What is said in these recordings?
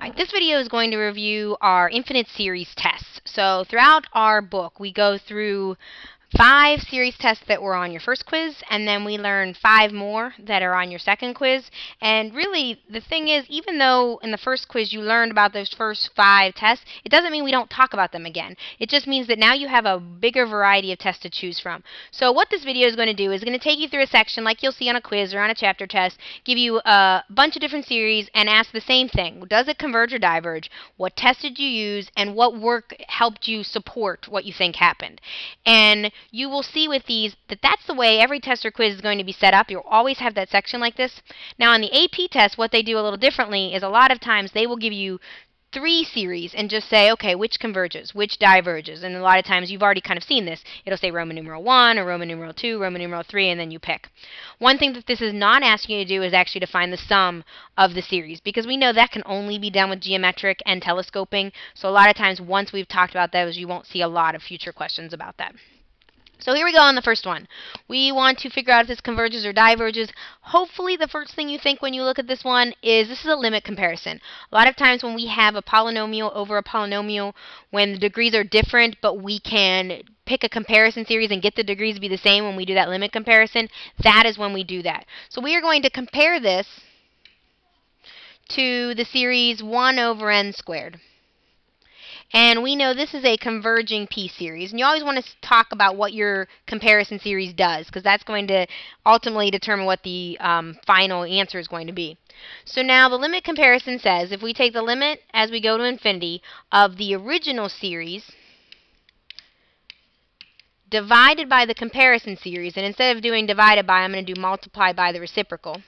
Alright, this video is going to review our infinite series tests. So throughout our book, we go through five series tests that were on your first quiz, and then we learn five more that are on your second quiz. And really, the thing is, even though in the first quiz you learned about those first five tests, it doesn't mean we don't talk about them again. It just means that now you have a bigger variety of tests to choose from. So what this video is going to do is going to take you through a section like you'll see on a quiz or on a chapter test, give you a bunch of different series, and ask the same thing. Does it converge or diverge? What test did you use? And what work helped you support what you think happened? And you will see with these that that's the way every test or quiz is going to be set up. You'll always have that section like this. Now on the AP test, what they do a little differently is a lot of times they will give you three series and just say, okay, which converges, which diverges. And a lot of times you've already kind of seen this. It'll say Roman numeral 1 or Roman numeral 2, Roman numeral 3, and then you pick. One thing that this is not asking you to do is actually to find the sum of the series because we know that can only be done with geometric and telescoping. So a lot of times once we've talked about those, you won't see a lot of future questions about that. So here we go on the first one. We want to figure out if this converges or diverges. Hopefully the first thing you think when you look at this one is this is a limit comparison. A lot of times when we have a polynomial over a polynomial, when the degrees are different, but we can pick a comparison series and get the degrees to be the same when we do that limit comparison, that is when we do that. So we are going to compare this to the series 1 over n squared. And we know this is a converging p-series. And you always want to talk about what your comparison series does, because that's going to ultimately determine what the um, final answer is going to be. So now the limit comparison says if we take the limit as we go to infinity of the original series divided by the comparison series, and instead of doing divided by, I'm going to do multiply by the reciprocal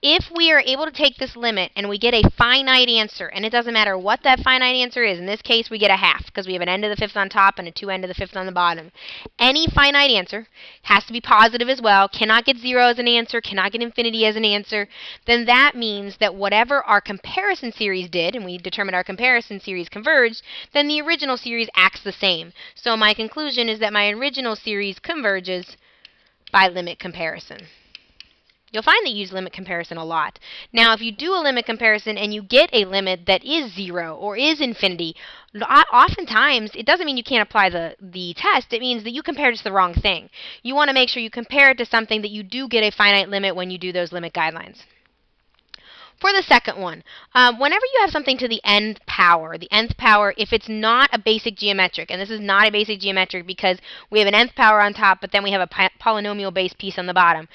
if we are able to take this limit and we get a finite answer, and it doesn't matter what that finite answer is, in this case we get a half because we have an n to the fifth on top and a 2 n to the fifth on the bottom. Any finite answer has to be positive as well, cannot get 0 as an answer, cannot get infinity as an answer, then that means that whatever our comparison series did, and we determined our comparison series converged, then the original series acts the same. So my conclusion is that my original series converges by limit comparison. You'll find that you use limit comparison a lot. Now, if you do a limit comparison and you get a limit that is zero or is infinity, oftentimes it doesn't mean you can't apply the, the test. It means that you compared to the wrong thing. You want to make sure you compare it to something that you do get a finite limit when you do those limit guidelines. For the second one, um, whenever you have something to the nth power, the nth power, if it's not a basic geometric, and this is not a basic geometric because we have an nth power on top, but then we have a polynomial-based piece on the bottom,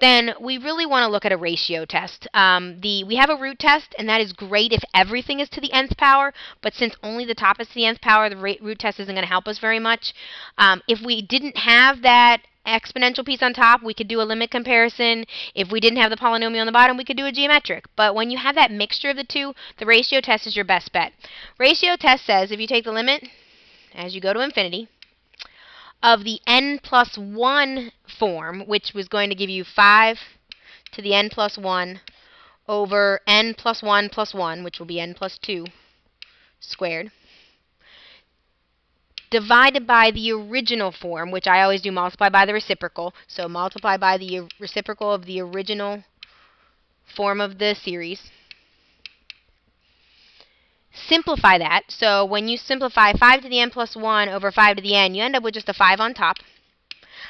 then we really want to look at a ratio test. Um, the We have a root test, and that is great if everything is to the nth power, but since only the top is to the nth power, the root test isn't going to help us very much. Um, if we didn't have that exponential piece on top, we could do a limit comparison. If we didn't have the polynomial on the bottom, we could do a geometric. But when you have that mixture of the two, the ratio test is your best bet. Ratio test says if you take the limit as you go to infinity of the n plus 1 form, which was going to give you 5 to the n plus 1 over n plus 1 plus 1, which will be n plus 2 squared, divided by the original form, which I always do multiply by the reciprocal. So multiply by the reciprocal of the original form of the series. Simplify that. So when you simplify 5 to the n plus 1 over 5 to the n, you end up with just a 5 on top.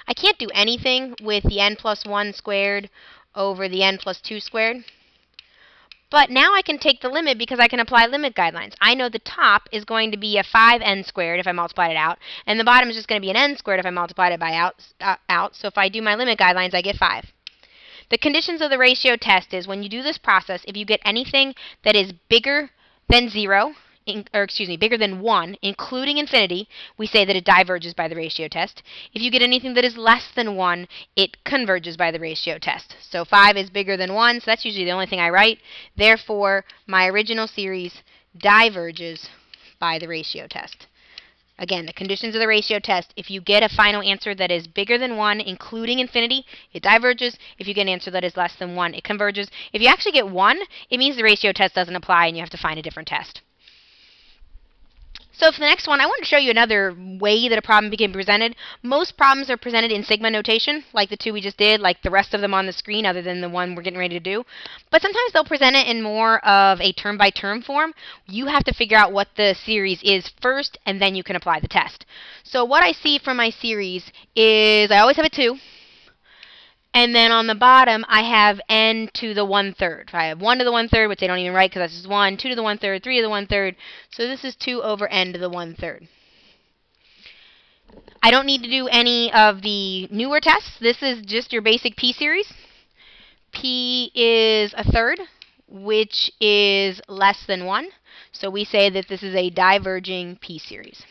I can't do anything with the n plus 1 squared over the n plus 2 squared. But now I can take the limit because I can apply limit guidelines. I know the top is going to be a 5n squared if I multiply it out, and the bottom is just going to be an n squared if I multiply it by out, uh, out. So if I do my limit guidelines, I get 5. The conditions of the ratio test is when you do this process, if you get anything that is bigger than 0, in, or excuse me, bigger than 1, including infinity, we say that it diverges by the ratio test. If you get anything that is less than 1, it converges by the ratio test. So 5 is bigger than 1, so that's usually the only thing I write. Therefore, my original series diverges by the ratio test. Again, the conditions of the ratio test, if you get a final answer that is bigger than 1, including infinity, it diverges. If you get an answer that is less than 1, it converges. If you actually get 1, it means the ratio test doesn't apply and you have to find a different test. So for the next one, I want to show you another way that a problem can be presented. Most problems are presented in sigma notation, like the two we just did, like the rest of them on the screen, other than the one we're getting ready to do. But sometimes they'll present it in more of a term-by-term -term form. You have to figure out what the series is first, and then you can apply the test. So what I see from my series is I always have a 2, and then on the bottom, I have n to the one-third. I have 1 to the one-third, which they don't even write because that's just 1, 2 to the one-third, 3 to the one-third. So this is 2 over n to the one-third. I don't need to do any of the newer tests. This is just your basic p-series. p is a third, which is less than 1. So we say that this is a diverging p-series.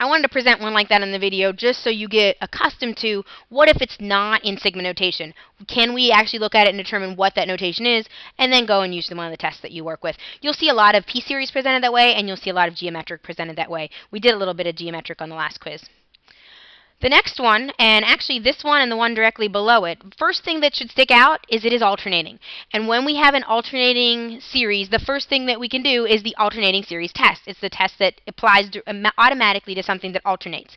I wanted to present one like that in the video just so you get accustomed to what if it's not in sigma notation. Can we actually look at it and determine what that notation is and then go and use them on the tests that you work with. You'll see a lot of p-series presented that way and you'll see a lot of geometric presented that way. We did a little bit of geometric on the last quiz. The next one, and actually this one and the one directly below it, first thing that should stick out is it is alternating. And when we have an alternating series, the first thing that we can do is the alternating series test. It's the test that applies automatically to something that alternates.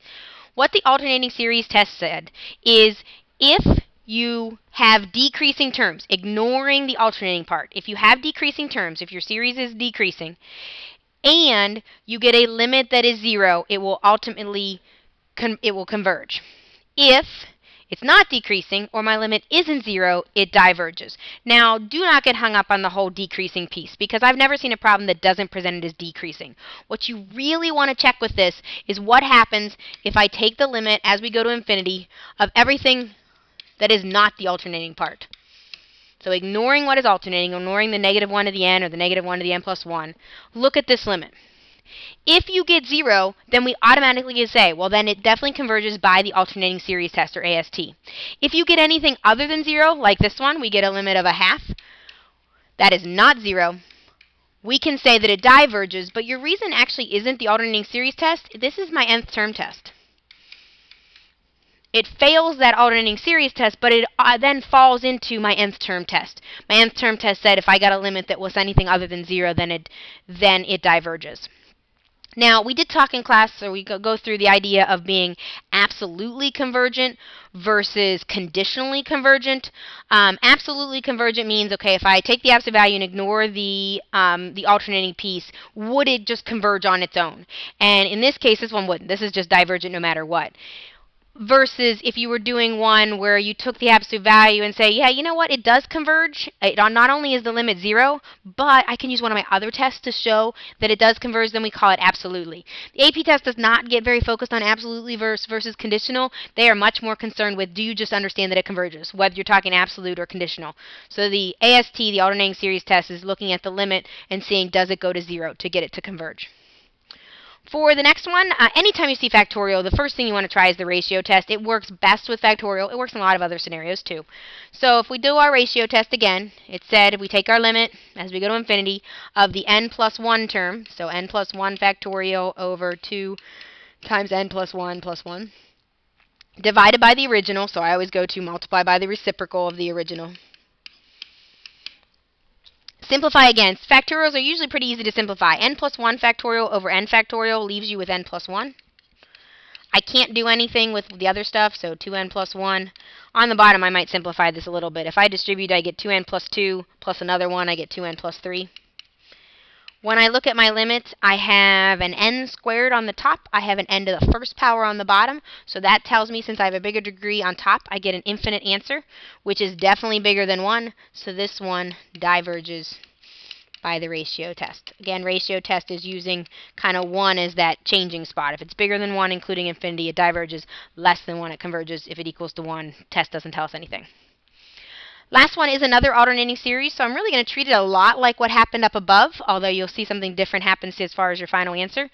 What the alternating series test said is if you have decreasing terms, ignoring the alternating part. If you have decreasing terms, if your series is decreasing, and you get a limit that is zero, it will ultimately it will converge. If it's not decreasing or my limit isn't zero, it diverges. Now, do not get hung up on the whole decreasing piece because I've never seen a problem that doesn't present it as decreasing. What you really want to check with this is what happens if I take the limit as we go to infinity of everything that is not the alternating part. So ignoring what is alternating, ignoring the negative 1 to the n or the negative 1 to the n plus 1, look at this limit. If you get 0, then we automatically say, well, then it definitely converges by the alternating series test, or AST. If you get anything other than 0, like this one, we get a limit of a half, that is not 0, we can say that it diverges, but your reason actually isn't the alternating series test. This is my nth term test. It fails that alternating series test, but it uh, then falls into my nth term test. My nth term test said if I got a limit that was anything other than 0, then it, then it diverges. Now, we did talk in class, so we go, through the idea of being absolutely convergent versus conditionally convergent. Um, absolutely convergent means, okay, if I take the absolute value and ignore the, um, the alternating piece, would it just converge on its own? And in this case, this one wouldn't. This is just divergent no matter what versus if you were doing one where you took the absolute value and say, yeah, you know what, it does converge. It not only is the limit zero, but I can use one of my other tests to show that it does converge, then we call it absolutely. The AP test does not get very focused on absolutely versus, versus conditional. They are much more concerned with do you just understand that it converges, whether you're talking absolute or conditional. So the AST, the alternating series test, is looking at the limit and seeing does it go to zero to get it to converge. For the next one, uh, anytime you see factorial, the first thing you want to try is the ratio test. It works best with factorial. It works in a lot of other scenarios too. So if we do our ratio test again, it said we take our limit as we go to infinity of the n plus 1 term, so n plus 1 factorial over 2 times n plus 1 plus 1, divided by the original, so I always go to multiply by the reciprocal of the original. Simplify again. Factorials are usually pretty easy to simplify. n plus 1 factorial over n factorial leaves you with n plus 1. I can't do anything with the other stuff, so 2n plus 1. On the bottom, I might simplify this a little bit. If I distribute, I get 2n plus 2 plus another 1, I get 2n plus 3. When I look at my limits, I have an n squared on the top. I have an n to the first power on the bottom. So that tells me since I have a bigger degree on top, I get an infinite answer, which is definitely bigger than 1. So this one diverges by the ratio test. Again, ratio test is using kind of 1 as that changing spot. If it's bigger than 1, including infinity, it diverges. Less than 1, it converges. If it equals to 1, test doesn't tell us anything. Last one is another alternating series, so I'm really going to treat it a lot like what happened up above, although you'll see something different happens as far as your final answer.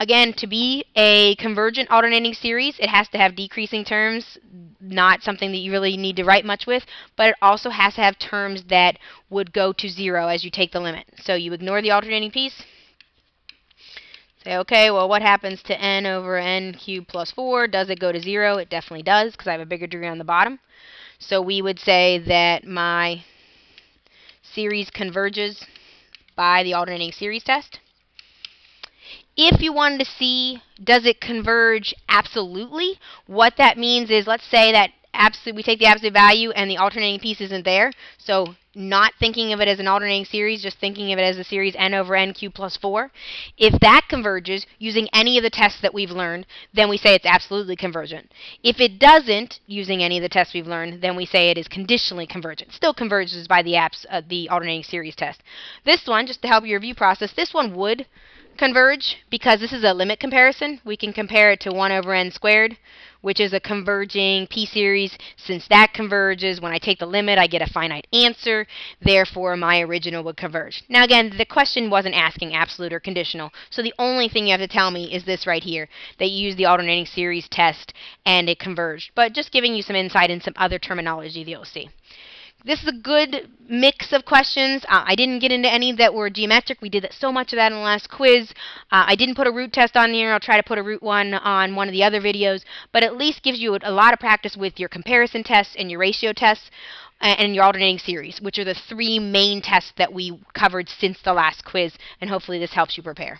Again, to be a convergent alternating series, it has to have decreasing terms, not something that you really need to write much with, but it also has to have terms that would go to zero as you take the limit. So you ignore the alternating piece, say, okay, well, what happens to n over n cubed plus 4? Does it go to 0? It definitely does, because I have a bigger degree on the bottom. So we would say that my series converges by the alternating series test. if you wanted to see does it converge absolutely, what that means is let's say that absolute we take the absolute value and the alternating piece isn't there. So not thinking of it as an alternating series, just thinking of it as a series n over n cubed plus 4. If that converges using any of the tests that we've learned, then we say it's absolutely convergent. If it doesn't, using any of the tests we've learned, then we say it is conditionally convergent. Still converges by the apps, uh, the alternating series test. This one, just to help your review process, this one would converge because this is a limit comparison. We can compare it to 1 over n squared, which is a converging p-series. Since that converges, when I take the limit, I get a finite answer. Therefore, my original would converge. Now, again, the question wasn't asking absolute or conditional, so the only thing you have to tell me is this right here, that you use the alternating series test and it converged. But just giving you some insight in some other terminology that you'll see this is a good mix of questions. Uh, I didn't get into any that were geometric. We did so much of that in the last quiz. Uh, I didn't put a root test on here. I'll try to put a root one on one of the other videos, but at least gives you a lot of practice with your comparison tests and your ratio tests and your alternating series, which are the three main tests that we covered since the last quiz, and hopefully this helps you prepare.